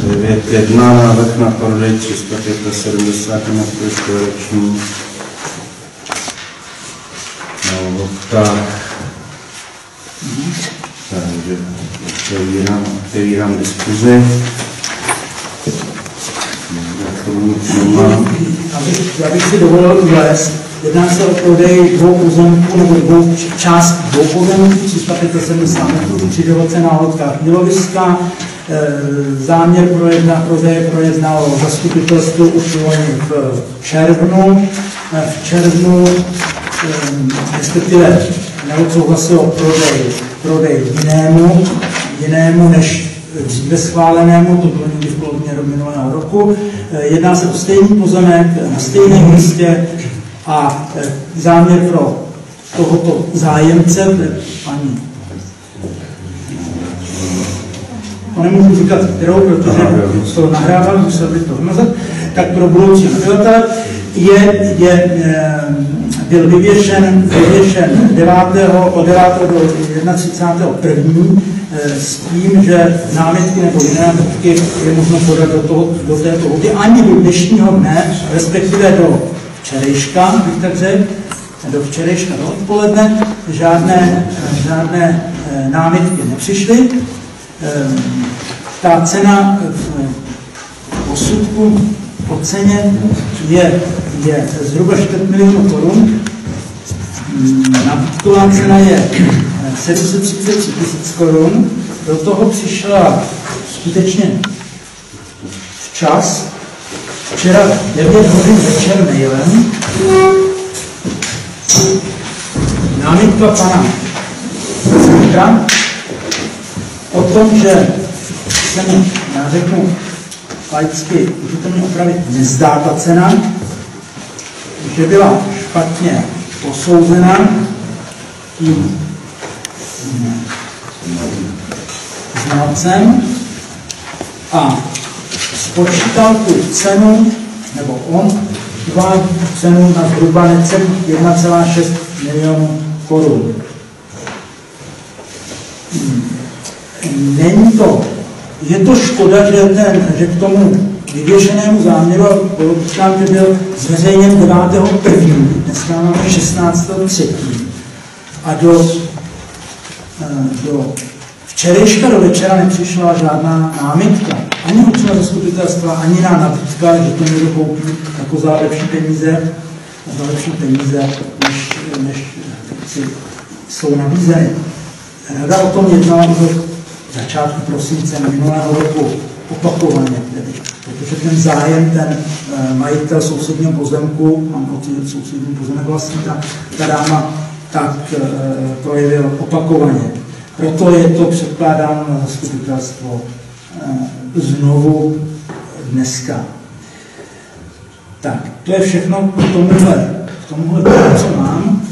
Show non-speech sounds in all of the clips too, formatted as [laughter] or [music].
9.1 návrh na prodej 375 metrů čtvereční na Loptách. Takže otevírám, otevírám diskuzi. Já bych si dovolil uvést, jedná se o prodej dvou pozemků nebo dvou část dvou pozemků, 375 metrů, křižovatce na Hodkách Miloviska. E, záměr projedna, prodeje projednalo zastupitelstvo už v červnu. E, v červnu, e, respektive neodsouhlasilo prodej, prodej jinému, jinému než dříve schválenému, to bylo někdy v polovině minulého roku. Eh, Jedná se o stejný pozemek na stejném místě a eh, záměr pro tohoto zájemce, paní to nemůžu říkat kterou, protože to nahrával, musel by to vymazat, tak pro budoucí obyvatele je, je, eh, byl vyvěšen, vyvěšen 9. od 9. do 31. první eh, s tím, že námitky nebo jiné námitky je možno podat do, toho, do této lhuty ani do dnešního dne, respektive do včerejška, bych tak řekl, do včerejška do odpoledne, žádné, žádné eh, námitky nepřišly. Ta cena v posudku po ceně je, je zhruba 4 milionů korun. Nabídková cena je 733 tisíc korun. Do toho přišla skutečně včas. Včera 9 hodin večer mailem. Námitka pana Centra o tom, že se mi, já řeknu, laicky, můžu to mě opravit, nezdá ta cena, že byla špatně posouzena tím znalcem a spočítal tu cenu, nebo on uvádí cenu na zhruba necelých 1,6 milionů korun. Není to je to škoda, že, ten, že k tomu vyvěšenému záměru, podotýkám, že byl zveřejněn 9. první, dneska máme 16. třetí, a do, eh, do včerejška do večera nepřišla žádná námitka. Ani občana zastupitelstva, ani na nabídka, že to někdo koupí jako za lepší peníze, za lepší peníze, než, než si jsou nabízeny. Rada o tom jednala už začátku prosince minulého roku opakovaně, protože ten zájem, ten e, majitel sousedního pozemku, mám pocit, že sousední pozemek vlastní, ta, ta dáma, tak e, projevil opakovaně. Proto je to předkládáno na zastupitelstvo e, znovu dneska. Tak, to je všechno k tomuhle, k tomuhle co mám.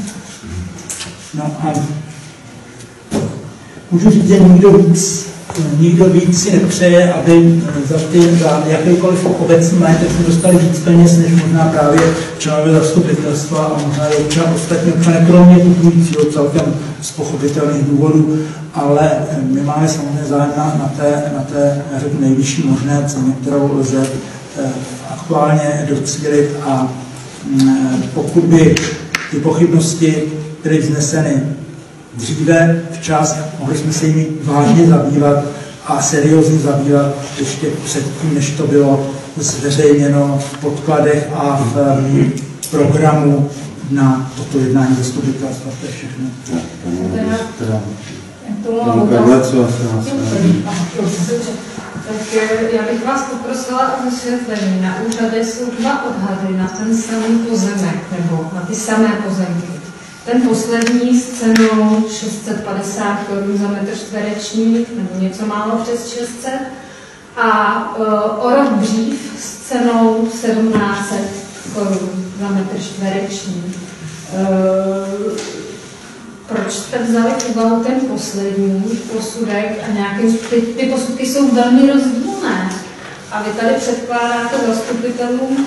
No a můžu říct, že nikdo víc, nikdo víc si nepřeje, aby za, ty, za jakýkoliv obecní majetek dostali víc peněz, než možná právě členové zastupitelstva a možná i občan, ostatní občané, kromě kupujícího celkem z pochopitelných důvodů, ale my máme samozřejmě zájem na, na té, na té řeknu, nejvyšší možné ceně, kterou lze eh, aktuálně docílit. A mm, pokud by ty pochybnosti byly vzneseny dříve, včas, mohli jsme se jimi vážně zabývat a seriózně zabývat ještě předtím, než to bylo zveřejněno v podkladech a v programu na toto jednání zastupitelstva. To je všechno. Tak já bych vás poprosila o vysvětlení. Na úřadě jsou dva odhady na ten samý pozemek, nebo na ty samé pozemky. Ten poslední s cenou 650 korun za metr čtvereční, nebo něco málo přes 600. A uh, o rok dřív s cenou 1700 korun za metr čtvereční. Uh, proč jste vzali úvahu ten poslední posudek a nějaký, ty, ty posudky jsou velmi rozdílné. A vy tady předkládáte zastupitelům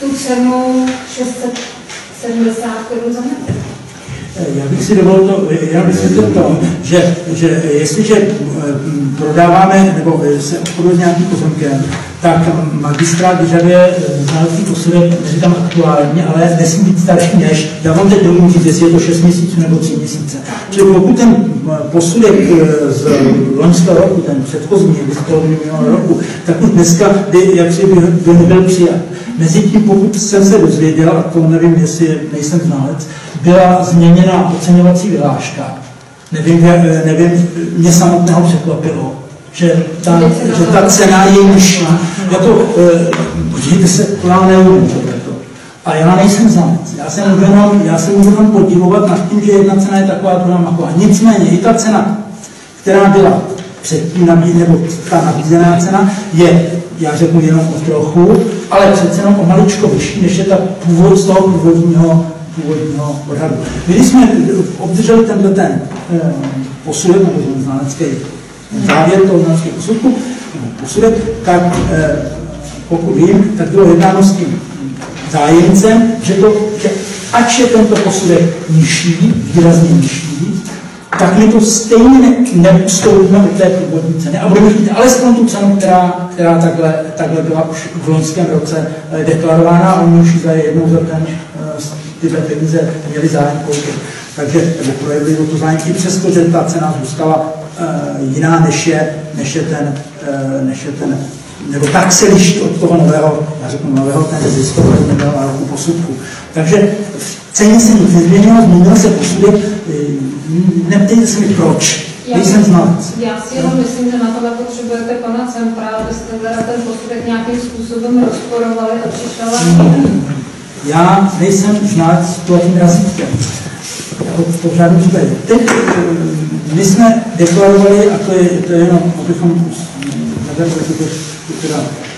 tu cenu 600 70 korun za metr. Já bych si dovolil to, já vysvětlit to, že, že jestliže eh, prodáváme nebo se obchoduje s nějakým pozemkem, tak magistrát vyžaduje eh, znalecký posudek, neříkám aktuálně, ale nesmí být starší než, já vám teď domů říct, jestli je to 6 měsíců nebo 3 měsíce. Čili pokud ten eh, posudek z loňského roku, ten předchozí, z minulého roku, tak už dneska by, jak si by, by nebyl přijat. Mezitím, pokud jsem se dozvěděl, a to nevím, jestli nejsem znalec, byla změněna oceňovací vyhláška. Nevím, nevím, mě samotného překvapilo, že ta, že ta cena je nižší. Jako, podívejte se, já neumím. A já nejsem znalec. Já se můžu jenom, já se můžu jenom podívovat nad tím, že jedna cena je taková, druhá taková. Nicméně i ta cena, která byla předtím nabízená, nebo ta nabízená cena, je, já řeknu jenom o trochu, ale přece jenom o maličko vyšší, než je ta původ z toho původního původního odhadu. Když jsme obdrželi tenhle ten eh, posudek, nebo ten znalecký závěr toho znaleckého posudku, posudek, tak eh, pokud vím, tak bylo jednáno s tím zájemcem, že, to, že ač je tento posudek nižší, výrazně nižší, tak my to stejně ne, neustoupíme od té původní ceny a budeme mít alespoň tu cenu, která, která takhle, takhle byla už v loňském roce eh, deklarována a oni už za jednou za ten tyhle peníze měli zájem koupit. Takže projevili to zájem i přesto, že ta cena zůstala uh, jiná, než je, než je ten, uh, než je ten nebo tak se liší od toho nového, já řeknu nového, ten ziskového nového posudku. Takže v ceně se nic nezměnilo, změnil se posudek, eh, neptejte se mi proč, já nejsem znalec. Já si jenom myslím, že na tohle potřebujete pana Cempra, abyste teda ten posudek nějakým způsobem rozporovali a přišel hmm. Já nejsem znalec situačním razítkem. Jako v žádném případě. Teď eh, my jsme deklarovali, a to je, to je jenom, abychom nevedli to, teda...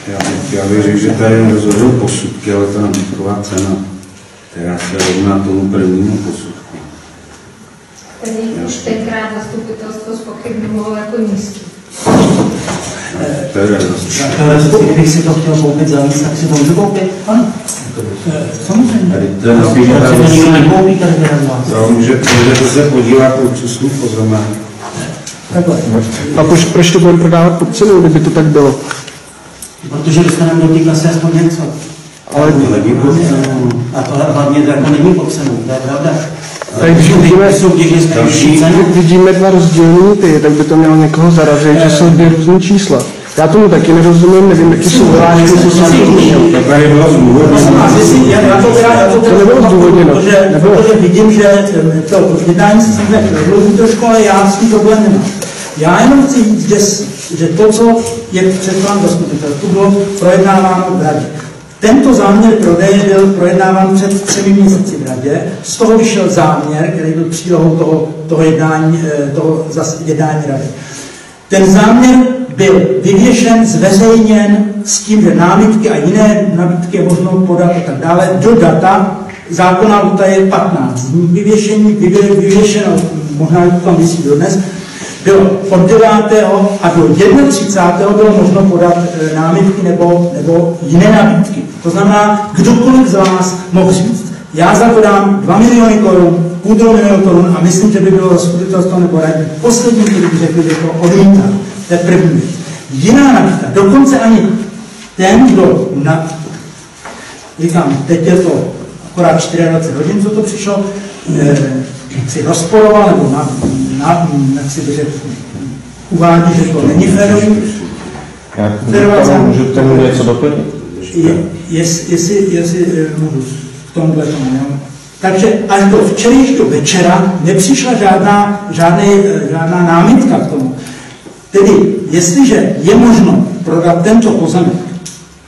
Já bych, já bych řekl, že tady nerozhodují posudky, ale ta nabídková cena, která se rovná tomu prvnímu posudku. Tedy už tenkrát zastupitelstvo spochybňovalo jako nízký. Kdybych si to chtěl koupit za víc, tak si to můžu koupit? Ano. Samozřejmě. Tady to je den vás. Můžete se podívat po číslu pozemek. Takhle. A proč, proč to budeme prodávat pod cenou, kdyby to tak bylo? Protože dostaneme do té klasy aspoň něco. Ale a to hlavně to jako není pod cenou, to je pravda. Tak když vidíme, soutěže když vidíme dva rozdílní ty, tak by to mělo někoho zarazit, že jsou dvě různé čísla. Já tomu taky nerozumím, nevím, jaký jsou vyhlášky, co jsem to To tady bylo. To nebylo zdůvodněno. Protože vidím, že eh, to jednání se prodlouží trošku, ale já s tím problém nemám. Já jenom chci říct, že, že to, co je předkládám zastupitelstvu, bylo projednáváno v radě. Tento záměr prodeje byl projednáván před třemi měsíci v radě, z toho vyšel záměr, který byl přílohou toho, toho, jednání, eh, toho jednání rady. Ten záměr byl vyvěšen, zveřejněn s tím, že námitky a jiné námitky je možno podat a tak dále do data zákona je 15 dní. Vyvěšení, vyvěšeno, možná to tam vysí dodnes, bylo od 9. a do 31. bylo možno podat e, námitky nebo, nebo jiné nabídky. To znamená, kdokoliv z vás mohl říct, já za to dám 2 miliony korun, půl milionu korun a myslím, že by bylo zastupitelstvo nebo radní poslední, který by řekli, že to odmítá. To je první Jiná nabídka, dokonce ani ten, kdo na, říkám, teď je to akorát 24 hodin, co to přišlo, e, si rozporoval, nebo na, na, by řekl, uvádí, že to není férový. Já můžu k tomu něco doplnit? Je, jest, jestli, jestli eh, můžu k tomuhle tomu, jo. Takže až do včerejšího večera nepřišla žádná, žádný, eh, žádná námitka k tomu. Tedy, jestliže je možno prodat tento pozemek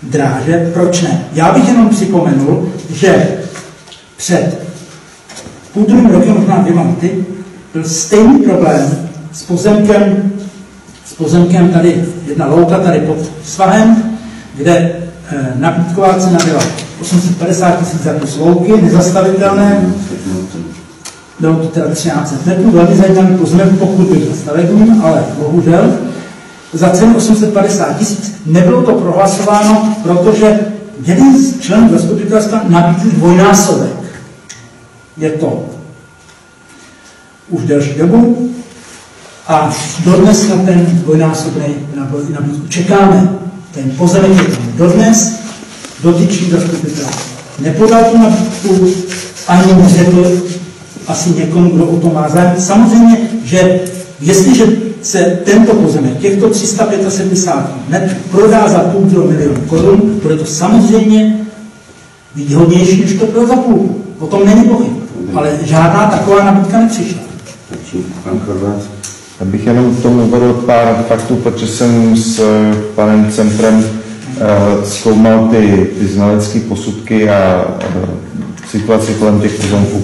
dráže, proč ne? Já bych jenom připomenul, že před půl rokem, možná dvěma lety, byl stejný problém s pozemkem, s pozemkem tady, jedna louka tady pod svahem, kde e, nabídková cena byla 850 tisíc za kus louky, nezastavitelné, bylo to teda 13 metrů, velmi zajímavý pozemek, pokud byl stavebním, ale bohužel za cenu 850 tisíc nebylo to prohlasováno, protože jeden z členů zastupitelstva nabídl dvojnásobek. Je to už delší dobu a dodnes na ten dvojnásobný nabídku čekáme. Ten pozemek je tam dodnes, dotyčný zastupitel nepodal tu nabídku, ani neřekl asi někomu, kdo o to má zájem. Samozřejmě, že jestliže se tento pozemek, těchto 375 net, prodá za půl milionu korun, bude to samozřejmě výhodnější, než to bylo za půl. O tom není pochyb. Ale žádná taková nabídka nepřišla. Pan Chorvat. Já bych jenom tomu uvedl pár faktů, protože jsem s eh, panem Centrem uh, zkoumal ty, ty znalecké posudky a situaci kolem těch pozemků.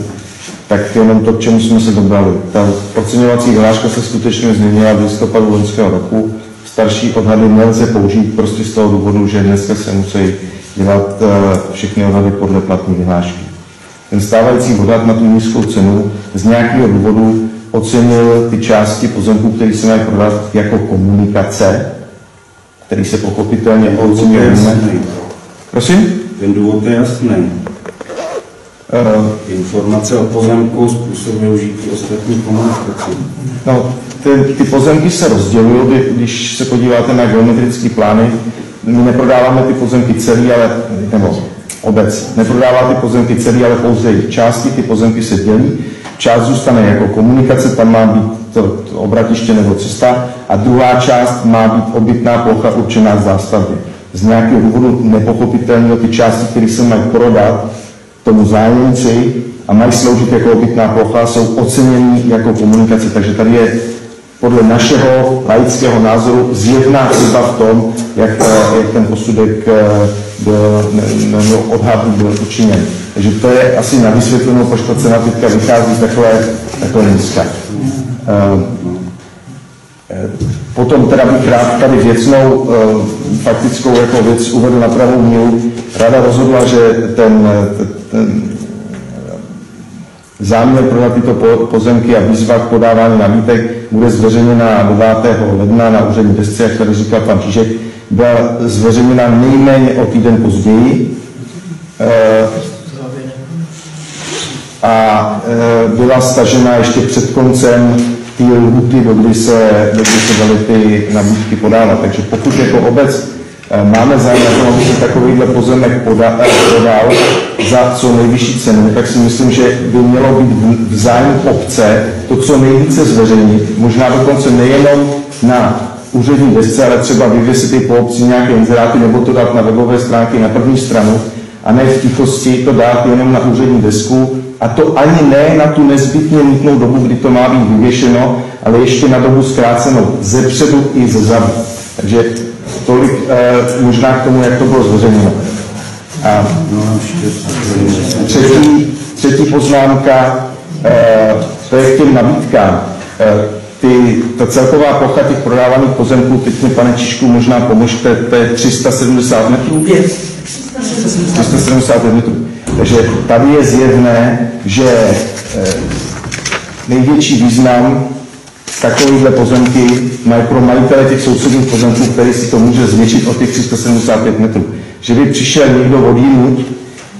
Tak jenom to, k čemu jsme se dobrali. Ta oceňovací hláška se skutečně změnila v listopadu loňského roku. Starší odhady nelze použít prostě z toho důvodu, že dneska se musí dělat uh, všechny odhady podle platní vyhlášky. Ten stávající odhad na tu nízkou cenu z nějakého důvodu ocenil ty části pozemků, které se mají prodat jako komunikace, který se pochopitelně oceňuje. Prosím? Ten důvod je jasný. Uh, Informace o pozemku způsob využití ostatních komunikací. No, ty, ty pozemky se rozdělují, když se podíváte na geometrické plány, my neprodáváme ty pozemky celý, ale, nebo obec, neprodává ty pozemky celý, ale pouze jejich části, ty pozemky se dělí Část zůstane jako komunikace, tam má být to, to obratiště nebo cesta a druhá část má být obytná plocha určená k zástavbě. Z nějakého důvodu nepochopitelného ty části, které se mají prodat tomu zájemci a mají sloužit jako obytná plocha, jsou oceněny jako komunikace. Takže tady je podle našeho laického názoru zjevná chyba v tom, jak, eh, jak ten posudek eh, byl, nebo odhad byl učiněn. Takže to je asi na vysvětlenou, proč ta cena teďka vychází takové, takové nízká. Eh, potom teda bych rád tady věcnou faktickou jako věc uvedl na pravou míru. Rada rozhodla, že ten, ten Záměr pro tyto pozemky a výzva k podávání nabídek bude zveřejněna 9. ledna na úřední desce, jak tady říkal pan Čížek, byla zveřejněna nejméně o týden později e, a e, byla stažena ještě před koncem té lhuty, do kdy se, se daly ty nabídky podávat. Takže pokud jako obec Eh, máme zájem na tom, aby se takovýhle pozemek eh, prodal za co nejvyšší cenu, tak si myslím, že by mělo být v zájmu obce to co nejvíce zveřejnit, možná dokonce nejenom na úřední desce, ale třeba vyvěsit i po obci nějaké inzeráty nebo to dát na webové stránky na první stranu a ne v tichosti to dát jenom na úřední desku a to ani ne na tu nezbytně nutnou dobu, kdy to má být vyvěšeno, ale ještě na dobu zkrácenou ze předu i ze zadu. Takže Tolik eh, možná k tomu, jak to bylo zveřejněno. A třetí, třetí poznámka, eh, to je k těm nabídkám. Eh, ty, ta celková plocha těch prodávaných pozemků, teď mi pane Čišku možná pomožte, to je 370 metrů? 370 metrů. Takže tady je zjevné, že eh, největší význam takovýhle pozemky mají pro majitele těch sousedních pozemků, který si to může zvětšit o těch 375 metrů. Že by přišel někdo od jinut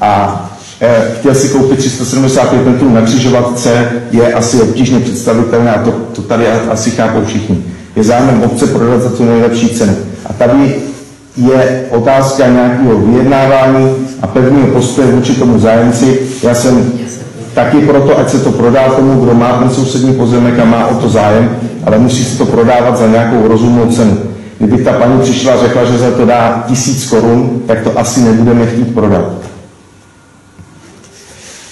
a e, chtěl si koupit 375 metrů na křižovatce, je asi obtížně představitelné a to, to tady asi chápou všichni. Je zájem obce prodat za tu nejlepší cenu. A tady je otázka nějakého vyjednávání a pevného postoje vůči tomu zájemci. Já jsem taky proto, ať se to prodá tomu, kdo má ten sousední pozemek a má o to zájem, ale musí se to prodávat za nějakou rozumnou cenu. Kdyby ta paní přišla a řekla, že za to dá tisíc korun, tak to asi nebudeme chtít prodat.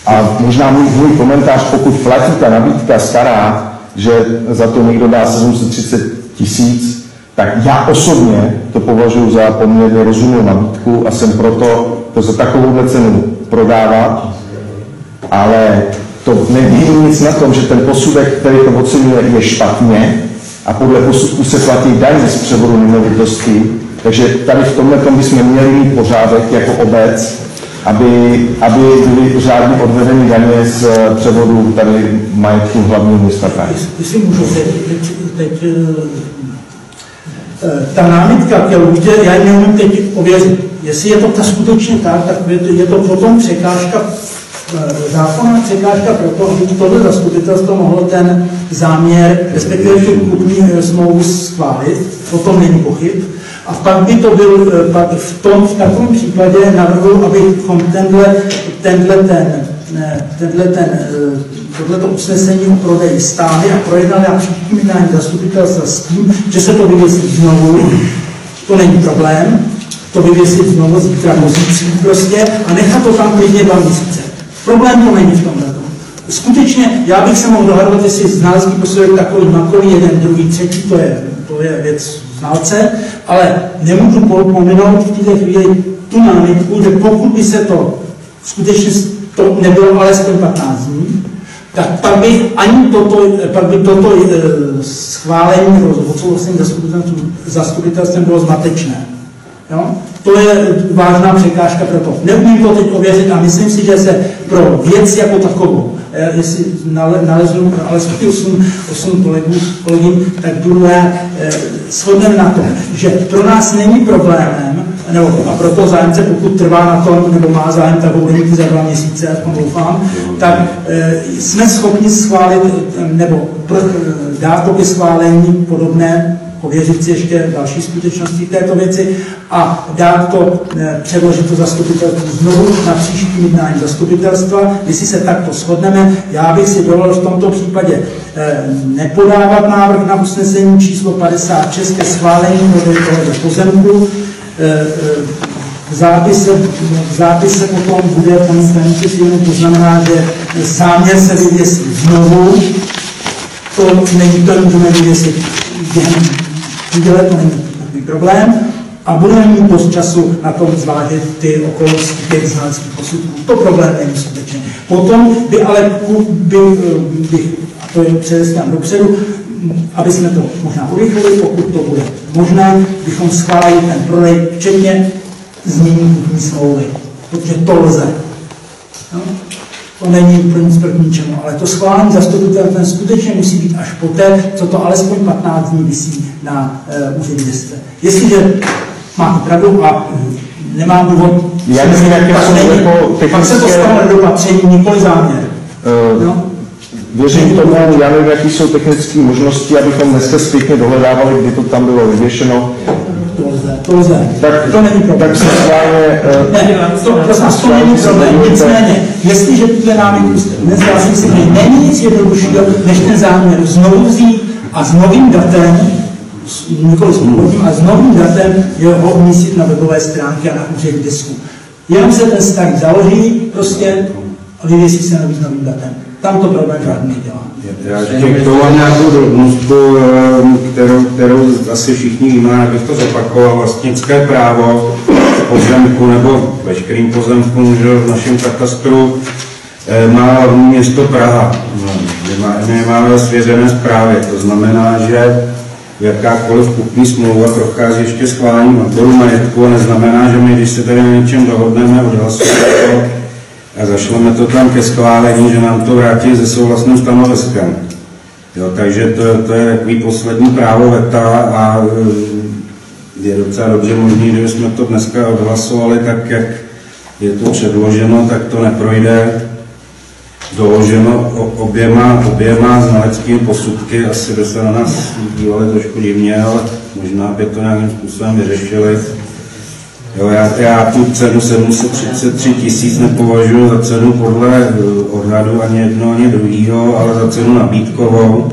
A možná můj, můj komentář, pokud platí ta nabídka stará, že za to někdo dá 730 tisíc, tak já osobně to považuji za poměrně rozumnou nabídku a jsem proto to za takovou cenu prodávat ale to neví nic na tom, že ten posudek, který to ocenuje, je špatně a podle posudku se platí daně z převodu nemovitosti, takže tady v tomhle tom bychom měli mít pořádek jako obec, aby, aby byly řádně odvedeny daně z převodu tady majetku hlavního města Prahy. Jestli můžu teď, teď, teď eh, ta námitka ke lůždě, já ji neumím teď ověřit. Jestli je to ta skutečně tak, tak je to potom překážka eh, zákonná překážka pro to, aby tohle zastupitelstvo mohlo ten záměr, respektive tu kupní eh, smlouvu schválit, o tom není pochyb. A pak by to byl, eh, pak v tom, v takovém případě navrhuji, abychom tenhle, tenhle ten, tenhle ten, tohleto usnesení o prodeji stáhli a projednali na příštím jednání zastupitelstva s tím, že se to vyvěsí znovu, to není problém, to vyvěsit znovu zítra nebo prostě a nechat to tam klidně dva měsíce. Problém to není v tomhle. Skutečně, já bych se mohl dohadovat, jestli znalecký posudek takový makový, jeden, druhý, třetí, to je, to je věc znalce, ale nemůžu pominout v této chvíli tu námitku, že pokud by se to skutečně to nebylo alespoň 15 dní, tak pak by ani toto, pak by toto e, schválení odsouhlasení zastupitelstvem bylo zmatečné. Jo? To je vážná překážka pro to. Neumím to teď ověřit a myslím si, že se pro věc jako takovou, eh, jestli nalezu alespoň 8, 8 kolegů, kolegů, tak druhé eh, shodneme na tom, že pro nás není problémem, nebo a proto zájemce, pokud trvá na tom, nebo má zájem, tak ho bude za dva měsíce, aspoň doufám, tak e, jsme schopni schválit, nebo pr, dát to ke schválení podobné ověřit si ještě další skutečnosti této věci a dát to, eh, předložit to zastupitelstvu znovu na příští jednání zastupitelstva. Jestli se takto shodneme, já bych si dovolil v tomto případě eh, nepodávat návrh na usnesení číslo 56 ke schválení nového pozemku. Eh, v zápise, v zápise potom bude paní stranici to znamená, že záměr se vyvěsí znovu, to není to, můžeme vyvěsit během Udělat to není takový problém a budeme mít dost času na tom zvážit ty okolnosti těch znaleckých posudků. To problém není skutečně. Potom by ale by, by a to je předestám dopředu, aby jsme to možná urychlili, pokud to bude možné, bychom schválili ten prodej, včetně změní kupní smlouvy, protože to lze. No? To není úplně nic proti ničemu, ale to schválení zastupitelstva skutečně musí být až poté, co to alespoň 15 dní vysí na uh, úřední desce. Jestliže máte pravdu a nemám důvod, já myslím, jak pak, není, jako pak se to stane do patření, nikoli záměr. Uh, no? Věřím tomu, já nevím, jaké jsou technické možnosti, abychom dneska zpětně dohledávali, kdy to tam bylo vyvěšeno. To lze, to lze. Tak, to není problém. Tak se schválně... Uh, ne, to, to, to, není problém. Nicméně, jestliže tuhle námitku nezvlastní si, není nic jednoduššího, než ten záměr znovu vzít a s novým datem nikoli s původním, a s novým datem ho umístit na webové stránky a na úřední disku. Jenom se ten starý založí prostě a vyvěsí se s novým datem. Tam to problém žádný nedělá. Já ještě k nějakou drobnost, kterou, kterou asi všichni víme, abych to zopakoval, vlastnické právo pozemku nebo veškerým pozemkům že v našem katastru eh, má hlavní město Praha. No, my máme svěřené zprávy, to znamená, že jakákoliv kupní smlouva prochází ještě schválením odboru majetku a neznamená, že my, když se tady na něčem dohodneme, odhlasujeme a zašleme to tam ke schválení, že nám to vrátí se souhlasným stanoviskem. Jo, takže to, to je takový poslední právo veta a e, je docela dobře možný, kdyby jsme to dneska odhlasovali tak, jak je to předloženo, tak to neprojde doloženo oběma, oběma znaleckými posudky. Asi by se na nás dívali trošku divně, ale možná by to nějakým způsobem vyřešili. Jo, já, já tu cenu 733 tisíc nepovažuji za cenu podle eh, odhadu ani jedno, ani druhého, ale za cenu nabídkovou.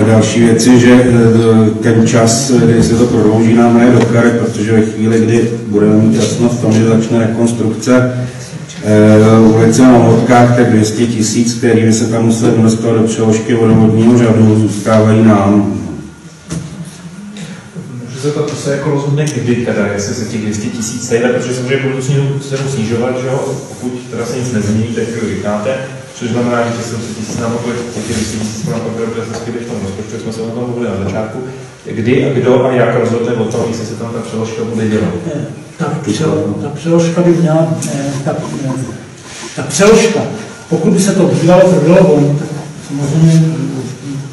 A další věc je, že eh, ten čas, kdy se to prodlouží, nám hraje do kary, protože ve chvíli, kdy budeme mít jasno v tom, že začne rekonstrukce e, ulice na Vodkách, tak 200 tisíc, který se tam museli investovat do přeložky vodovodního řadu, zůstávají nám se to, se jako rozhodne kdy teda, jestli se těch 200 tisíc sejde, protože samozřejmě budu tu cenu snižovat, že jo, pokud teda se nic nezmění, tak říkáte, což znamená, že 700 tisíc nám opět, těch 200 tisíc na papíru bude zase v tom rozpočtu, jsme se o tom mluvili na začátku. Kdy a kdo a jak rozhodne o tom, jestli se tam ta přeložka bude dělat? Ta, ta přeložka by měla, ta, ta přeložka, pokud by se to udělalo trvalo, tak samozřejmě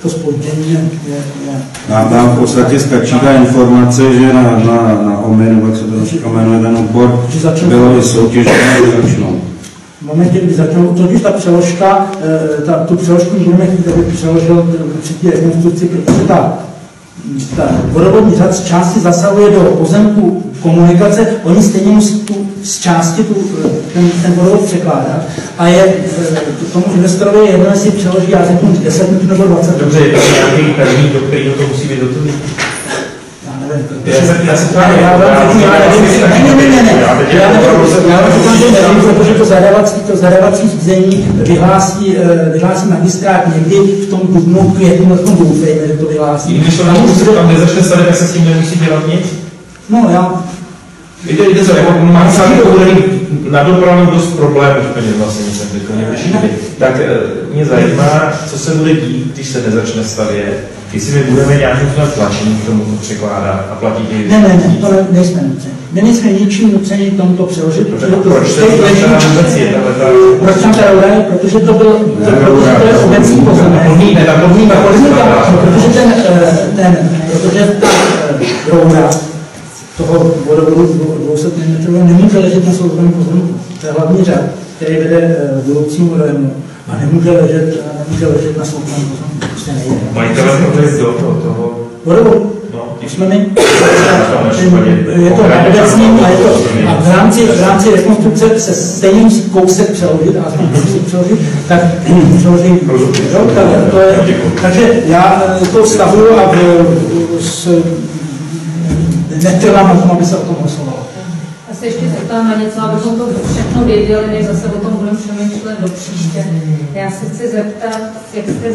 to spoždění je, je, je. Nám v podstatě stačí ta informace, že na, na, na nebo jak se to dneska jmenuje, ten odbor, bylo i soutěžené, že začnou. v momentě, kdy začnou, totiž ta přeložka, eh, ta, tu přeložku budeme chtít, aby přeložil třetí rekonstrukci, protože ta, ta vodovodní řad z části zasahuje do pozemku komunikace, oni stejně musí tu, z části tu, eh, ten, ten vodovod překládat a je eh, tomu investorovi je jedno, jestli přeloží, já řeknu 10 minut nebo 20 minut. Dobře, je to nějaký termín, do kterého to musí být hotový. Já vám řeknu, ne, ne, ne, ne, já vám říkám, že protože to zadávací, to zadávací řízení vyhlásí, eh, vyhlásí magistrát někdy v tom dubnu, květnu, na tom doufejme, že to vyhlásí. Když to se tam nezačne stavět, tak se s tím nemusí dělat nic. No, já, Víte, víte co, jako mám uvedený na dopravu dost problémů, úplně vlastně jsem teď. Tak eh, mě zajímá, co se bude dít, když se nezačne stavět, jestli my budeme nějakým způsobem tlačení k tomu to překládat a platit i... ne, ne, ne, to ne, nejsme nuceni. My nejsme ničím nuceni tomuto přeložit, protože to Proč to vůbec je proč tam ta je? Protože to byl, to, protože to je obecní pozemek. Ne, První tam, no, protože ten, eh, ten, protože ta eh, roura toho vodovodu 200 mm nemůže ležet na soukromém pozemku. To je hlavní řad, který vede eh, budoucímu dojmu a nemůže ležet, eh, nemůže ležet na soukromém pozemku. Prostě nejde. Majitele toho je do toho, toho, Vodovod, no, to jsme my. Je to na obecním a je to a v rámci, v rámci rekonstrukce se stejně musí kousek přeložit, a musí přeložit, tak [clears throat] přeloží. Jo, tak, to je, takže já eh, to stavuju a s, netrvám na tom, aby se o tom hlasovalo. Já se ještě zeptám na něco, abychom to všechno věděli, než zase o tom budeme přemýšlet do příště. Já se chci zeptat, jak jste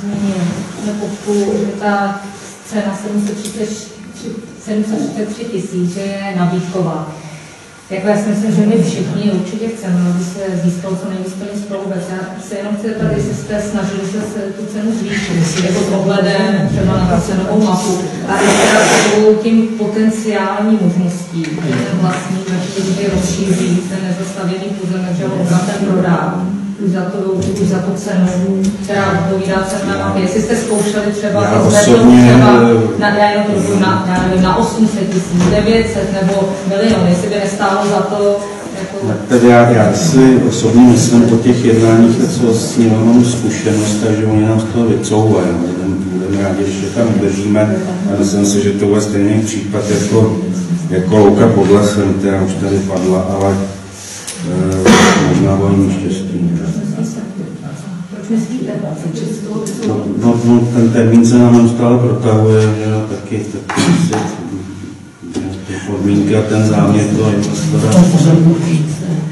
zmínil, nebo že ta cena 733 733 tisíc, že je nabídková. Jako já si myslím, že my všichni určitě chceme, aby se získalo co nejvíc peněz pro. Já se jenom chci zeptat, jestli jste snažili se, se tu cenu zvýšit, jako s ohledem třeba na cenovou mapu. A i teda takovou tím potenciální možností, že ten určitě, když rozšíří ten nezastavěný pozemek, že ho ten prodá za, tu, za tu cenu, která odpovídá ceně na mapě. Jestli jste zkoušeli třeba Já osobně, třeba eh, na, já jenom trochu na, já nevím, na 800 tisíc, 900 nebo milion, jestli by nestálo za to, jako, Tak já, já si osobně myslím po těch jednáních, co s ním mám zkušenost, takže oni nám z toho vycouvají. Budeme, rádi, že tam udržíme. A myslím si, že to bude stejný případ jako, jako louka pod lesem, která už tady padla, ale mít štěstí. proč myslíte? No, no, no, ten termín se nám neustále protahuje, že jo, taky, taky si, že ty podmínky a ten záměr toho investora.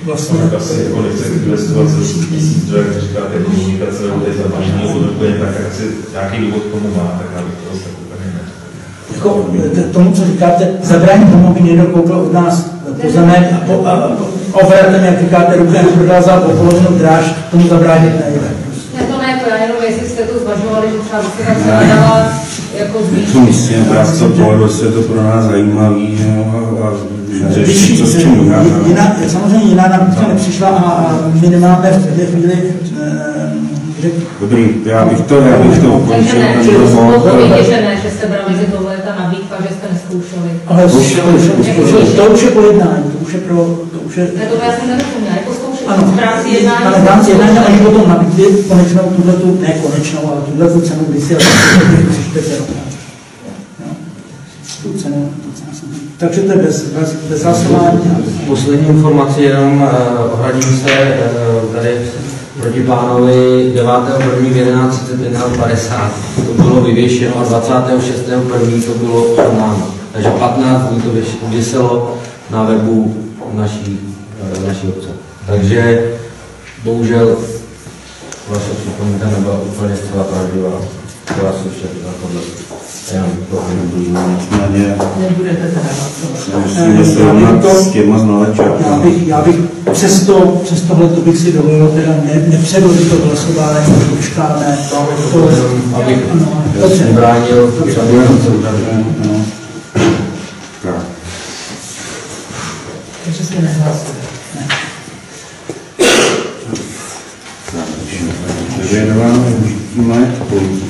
vlastně tak asi jako nechce investovat za 100 tisíc, že jak říkáte, komunikace, nebo teď za paní nebo úplně tak, tak asi nějaký důvod k tomu má, tak já bych to tak úplně ne. jako t- tomu, co říkáte, zabránit tomu, aby někdo koupil od nás pozemek a, po, a a obratem, jak říkáte, rukem prodal za po polovinou dráž, tomu zabránit nejde. Ne, to ne, to já jenom jestli jste to zvažovali, že třeba by se ta cena dala jako zvýšit. Myslím, toho pohledu je to pro nás zajímavý, jo, a, a řešit, co s tím jiná, samozřejmě jiná nabídka nepřišla a, a my nemáme v této chvíli, eh, Dobrý, já bych to, já bych to Takže ukončil, ne, ten že rozhovor. odpovědě, že ne, že jste brali, že tohle je ta nabídka, že jste neskoušeli. Ale Už- to, už- už- už- už- to už je pojednání, to už je pro, to už je, Ne, to já jsem nerozuměla, jako zkoušeli ano, v rámci jednání. ale v rámci jednání oni potom nabídli konečnou tuhle tu, ne konečnou, ale tuhle tu cenu, když si ale těch tři čtvrtě roka. Jo. Tu cenu, tu cenu jsem, takže to je bez, bez, bez hlasování. Poslední informaci jenom uh, ohradím se uh, tady proti pánovi 9.1.11.50 to bylo vyvěšeno a 26.1. to bylo prodáno. Takže 15 dní to vyselo na webu naší, uh, naší obce. Takže bohužel vaše připomínka nebyla úplně zcela pravdivá. To asi všechno na tohle. Já to nebudu Nicméně, Nebudete teda hlasovat. s těma Já bych, já bych přesto, přes tohle to bych si dovolil teda ne, nepředložit to hlasování, počkáme. To, abych ano, dobře. bránil No. Tak. Takže. Tak, takže vyjadrováno užití majetku.